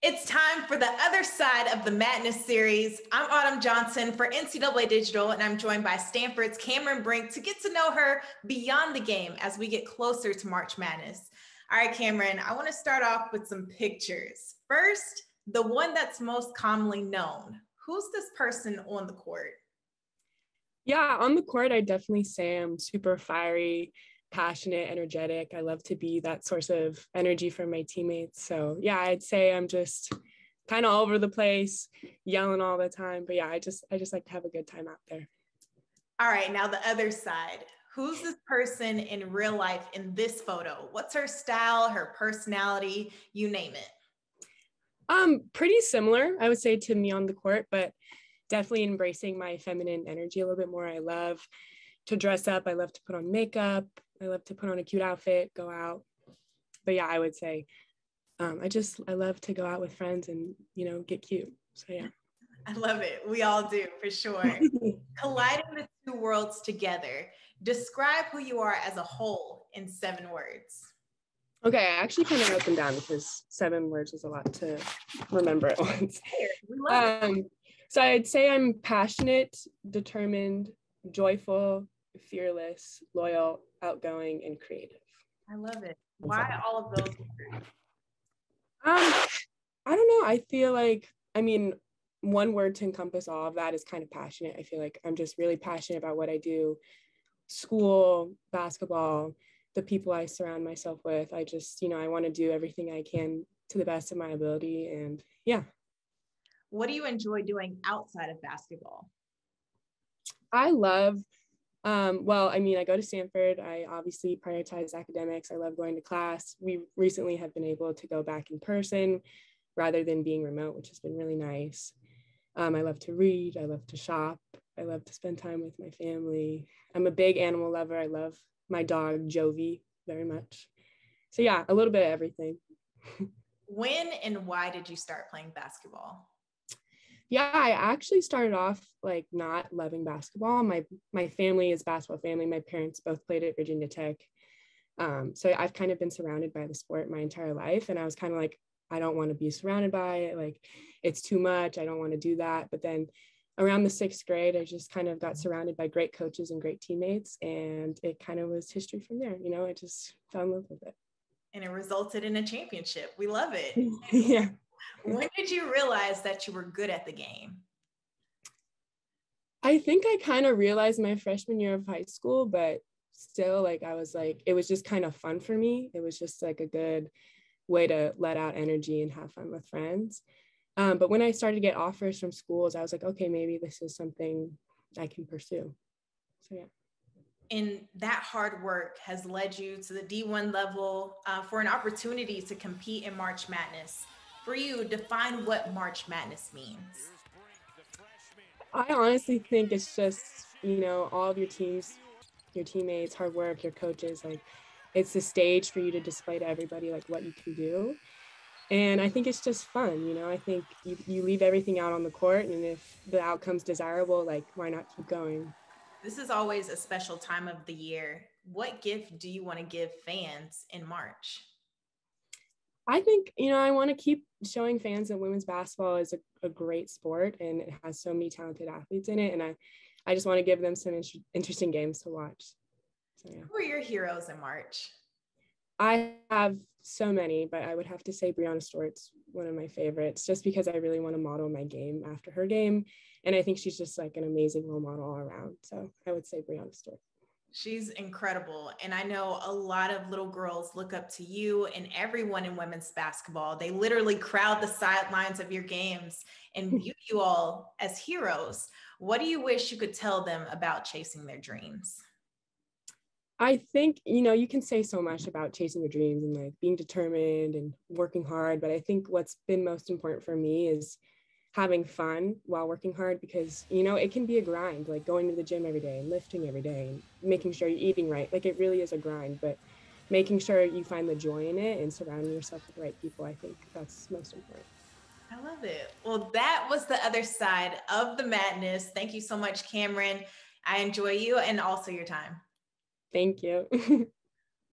It's time for the other side of the Madness series. I'm Autumn Johnson for NCAA Digital, and I'm joined by Stanford's Cameron Brink to get to know her beyond the game as we get closer to March Madness. All right, Cameron, I want to start off with some pictures. First, the one that's most commonly known. Who's this person on the court? Yeah, on the court, I definitely say I'm super fiery, passionate, energetic. I love to be that source of energy for my teammates. So, yeah, I'd say I'm just kind of all over the place, yelling all the time. But yeah, I just I just like to have a good time out there. All right, now the other side. Who's this person in real life in this photo? What's her style, her personality, you name it? Um, pretty similar, I would say, to me on the court, but definitely embracing my feminine energy a little bit more. I love to dress up. I love to put on makeup. I love to put on a cute outfit, go out. But yeah, I would say um, I just I love to go out with friends and you know get cute. So yeah. I love it. We all do for sure. Colliding the two worlds together. Describe who you are as a whole in seven words. Okay, I actually kind of wrote them down because seven words is a lot to remember at once. Um, so I'd say I'm passionate, determined, joyful, fearless, loyal, outgoing, and creative. I love it. Why all of those? Um, I don't know. I feel like, I mean, one word to encompass all of that is kind of passionate. I feel like I'm just really passionate about what I do school, basketball, the people I surround myself with. I just, you know, I want to do everything I can to the best of my ability. And yeah. What do you enjoy doing outside of basketball? I love um, well, I mean, I go to Stanford. I obviously prioritize academics. I love going to class. We recently have been able to go back in person rather than being remote, which has been really nice. Um, I love to read. I love to shop. I love to spend time with my family. I'm a big animal lover. I love my dog, Jovi, very much. So, yeah, a little bit of everything. when and why did you start playing basketball? Yeah i actually started off like not loving basketball. My my family is basketball family. My parents both played at virginia tech. Um, so i've kind of been surrounded by the sport my entire life and i was kind of like i don't want to be surrounded by it. Like it's too much. I don't want to do that. But then around the sixth grade i just kind of got surrounded by great coaches and great teammates and it kind of was history from there you know? I just fell in love with it. And it resulted in a championship. We love it. Yeah when did you realize that you were good at the game? I think I kind of realized my freshman year of high school, but still, like, I was like, it was just kind of fun for me. It was just like a good way to let out energy and have fun with friends. Um, but when I started to get offers from schools, I was like, okay, maybe this is something I can pursue. So, yeah. And that hard work has led you to the D1 level uh, for an opportunity to compete in March Madness for you, define what March Madness means. I honestly think it's just, you know, all of your teams, your teammates, hard work, your coaches, like it's a stage for you to display to everybody like what you can do. And I think it's just fun, you know. I think you, you leave everything out on the court and if the outcome's desirable, like why not keep going? This is always a special time of the year. What gift do you want to give fans in March? I think, you know, I want to keep showing fans that women's basketball is a, a, great sport and it has so many talented athletes in it. And I, I just want to give them some in- interesting games to watch. So, yeah. Who are your heroes in March? I have so many, but I would have to say Breanna Stewart's one of my favorites just because I really want to model my game after her game. And I think she's just like an amazing role model all around. So I would say Breanna Stewart. She's incredible. And I know a lot of little girls look up to you and everyone in women's basketball. They literally crowd the sidelines of your games and hmm. view you all as heroes. What do you wish you could tell them about chasing their dreams? I think, you know, you can say so much about chasing your dreams and like being determined and working hard. But I think what's been most important for me is having fun while working hard because you know it can be a grind like going to the gym every day and lifting every day and making sure you're eating right. Like it really is a grind but making sure you find the joy in it and surrounding yourself with the right people i think that's most important. I love it. Well that was the other side of the madness. Thank you so much cameron. I enjoy you and also your time. Thank you